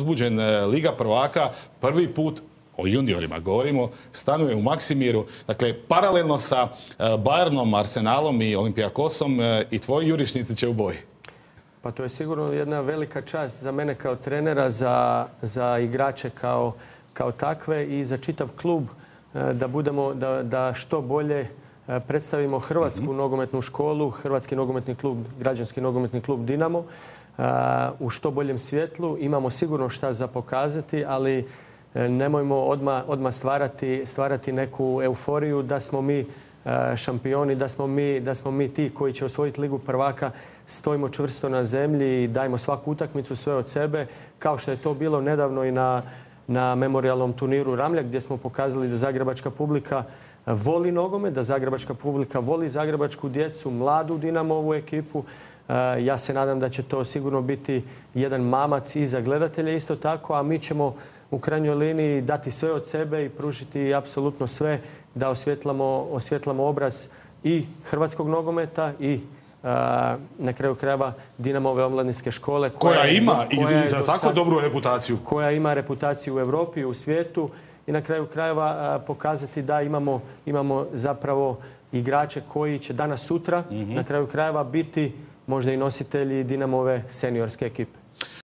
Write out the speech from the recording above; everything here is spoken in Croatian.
uzbuđen e, Liga prvaka prvi put o juniorima govorimo, stanuje u Maksimiru. Dakle, paralelno sa e, Bayernom, Arsenalom i Olimpijakosom e, i tvoji jurišnici će u boji. Pa to je sigurno jedna velika čast za mene kao trenera, za, za igrače kao, kao takve i za čitav klub da budemo, da, da što bolje predstavimo Hrvatsku nogometnu školu, Hrvatski nogometni klub, građanski nogometni klub Dinamo u što boljem svjetlu. Imamo sigurno šta za pokazati, ali e, nemojmo odmah, odmah stvarati, stvarati neku euforiju da smo mi e, šampioni, da smo, mi, da smo mi ti koji će osvojiti ligu prvaka. Stojimo čvrsto na zemlji i dajmo svaku utakmicu sve od sebe, kao što je to bilo nedavno i na, na memorialnom turniru Ramljak gdje smo pokazali da zagrebačka publika voli nogome, da zagrebačka publika voli zagrebačku djecu, mladu Dinamovu ekipu. E, ja se nadam da će to sigurno biti jedan mamac i za gledatelje isto tako, a mi ćemo u krajnjoj liniji dati sve od sebe i pružiti apsolutno sve da osvjetlamo, osvjetlamo obraz i hrvatskog nogometa i na kraju krajeva Dinamove omladinske škole. Koja, ima i tako dobru reputaciju. Koja ima reputaciju u Europi, u svijetu i na kraju krajeva e, pokazati da imamo, imamo zapravo igrače koji će danas sutra mhm. na kraju krajeva biti možda i nositelji Dinamove seniorske ekipe.